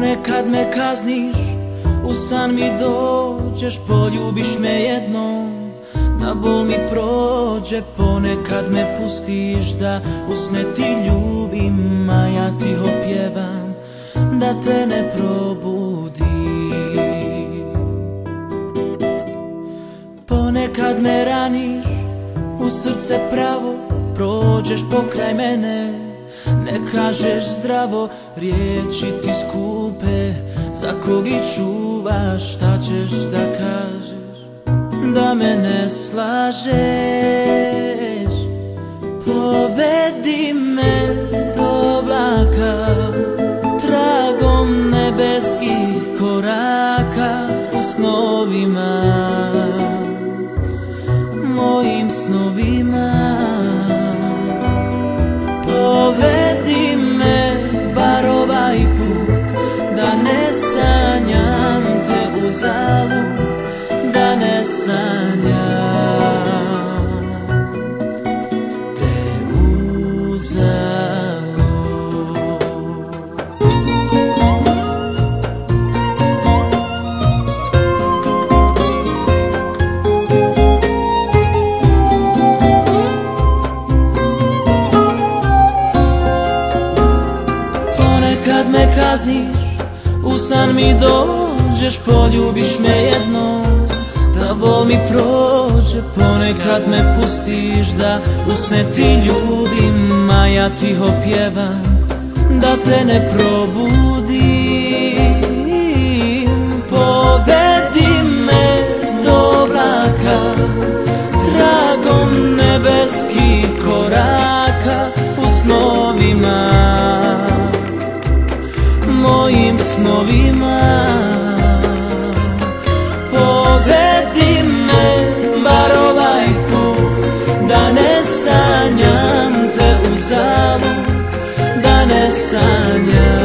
Ponekad me kazniš, u san mi dođeš, poljubiš me jednom. Da bol mi prođe, ponekad me pustiš Da usne ti ljubim, a ja ti opjevam Da te ne probudim. Ponekad me raniš, u srce pravo Prođeš pokraj mene ne kažeš zdravo, riječi ti skupe. Za kogi čuvaš, šta ćeš da kažeš? Da me ne slažeš. Povedi me do oblaka Tragom nebeskih koraka U snovima. Mojim snovima Ponekad me kazniš, u san mi dođeš Poljubiš me jednom, da bol mi prođe Ponekad me pustiš da usne ti ljubim A ja ti opjevam da te ne probudim. Povedi me do oblaka Tragom nebeskih koraka u snovima Mojim snovima sanjam